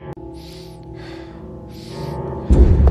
you